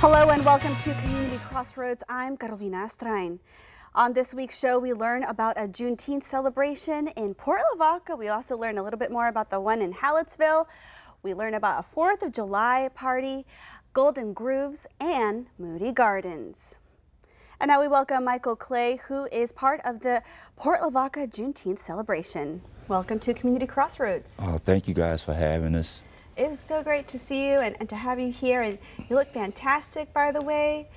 Hello and welcome to Community Crossroads. I'm Carolina Astrain. On this week's show, we learn about a Juneteenth celebration in Port Lavaca. We also learn a little bit more about the one in Hallettsville. We learn about a 4th of July party, Golden Grooves, and Moody Gardens. And now we welcome Michael Clay, who is part of the Port Lavaca Juneteenth celebration. Welcome to Community Crossroads. Oh, thank you guys for having us. It is so great to see you and, and to have you here. And you look fantastic, by the way.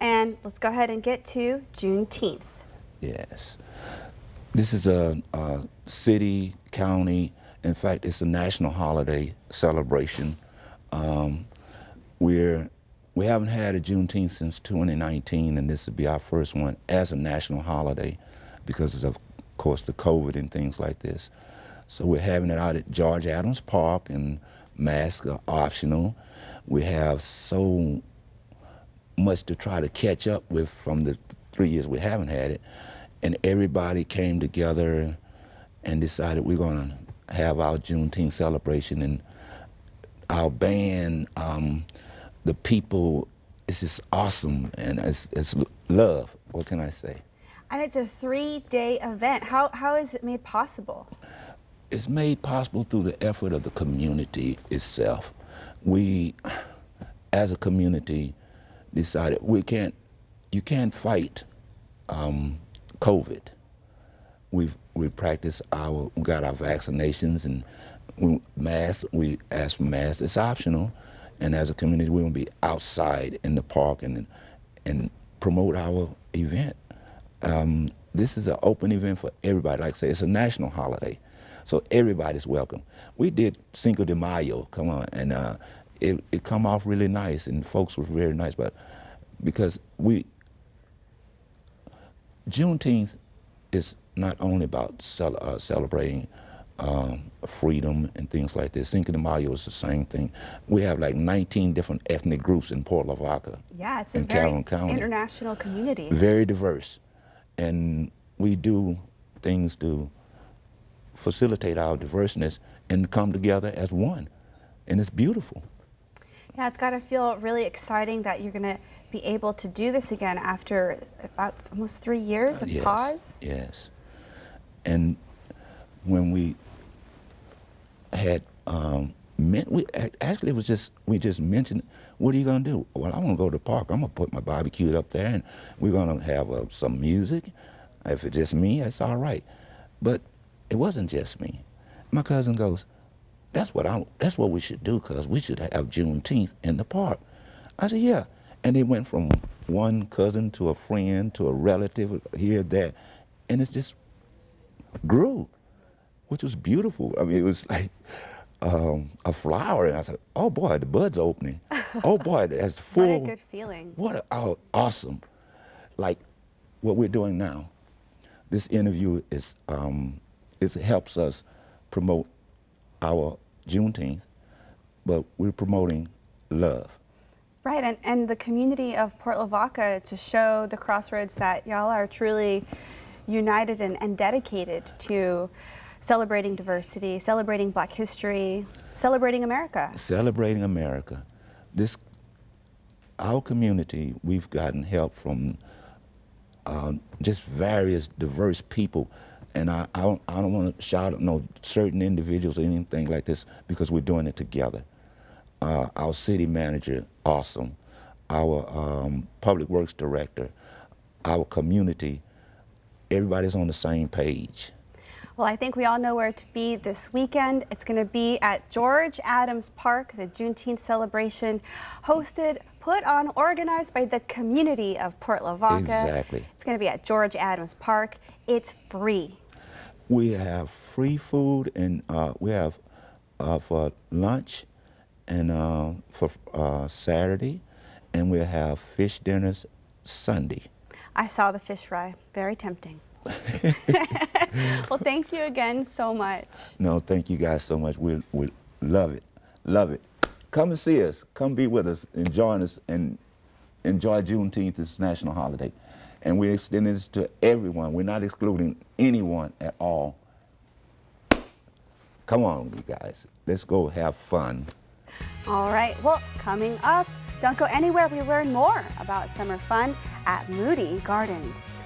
And let's go ahead and get to Juneteenth. Yes. This is a, a city, county, in fact, it's a national holiday celebration. Um, we're we haven't had a Juneteenth since 2019, and this will be our first one as a national holiday because of, of course, the COVID and things like this. So we're having it out at George Adams Park, and masks are optional. We have so much to try to catch up with from the three years we haven't had it. And everybody came together and decided we're going to have our Juneteenth celebration. And our band, um, the people, it's just awesome. And it's, it's love. What can I say? And it's a three-day event. How, how is it made possible? It's made possible through the effort of the community itself. We, as a community, decided we can't, you can't fight um, COVID. We've we practiced our, we got our vaccinations and we, masks. We asked for masks. It's optional, and as a community, we want to be outside in the park and and promote our event. Um, this is an open event for everybody. Like I say, it's a national holiday, so everybody's welcome. We did Cinco de Mayo. Come on, and uh, it, it come off really nice, and folks were very nice. But because we Juneteenth is not only about cel uh, celebrating um, freedom and things like this. Cinco de Mayo is the same thing. We have like 19 different ethnic groups in Port Lavaca. Yeah, it's a very international community. Very diverse. And we do things to facilitate our diverseness and come together as one. And it's beautiful. Yeah, it's got to feel really exciting that you're going to be able to do this again after about almost three years of yes, pause? Yes. And when we had um, we actually it was just we just mentioned what are you gonna do? Well, I'm gonna go to the park. I'm gonna put my barbecue up there, and we're gonna have uh, some music. If it's just me, that's all right. But it wasn't just me. My cousin goes, "That's what I. That's what we should do, cause we should have Juneteenth in the park." I said, "Yeah." And they went from one cousin to a friend to a relative here, there, and it just grew, which was beautiful. I mean, it was like um, a flower, and I said, "Oh boy, the bud's opening. Oh boy, that's full. what a good feeling. What a, oh, awesome! Like what we're doing now. This interview is um, it helps us promote our Juneteenth, but we're promoting love. Right, and, and the community of Port Lavaca to show the crossroads that y'all are truly united and, and dedicated to celebrating diversity, celebrating black history, celebrating America. Celebrating America. This, our community, we've gotten help from uh, just various diverse people. And I, I don't, I don't want to shout out no certain individuals or anything like this because we're doing it together uh, our city manager, awesome, our um, public works director, our community, everybody's on the same page. Well, I think we all know where to be this weekend. It's going to be at George Adams Park, the Juneteenth celebration hosted, put on, organized by the community of Port Lavaca. Exactly. It's going to be at George Adams Park. It's free. We have free food and uh, we have uh, for lunch and uh, for uh, Saturday, and we'll have fish dinners Sunday. I saw the fish fry. Very tempting. well, thank you again so much. No, thank you guys so much. We, we love it. Love it. Come and see us. Come be with us and join us and enjoy Juneteenth, this national holiday. And we're extending this to everyone. We're not excluding anyone at all. Come on, you guys. Let's go have fun. All right, well, coming up, Don't go anywhere. We learn more about summer fun at Moody Gardens.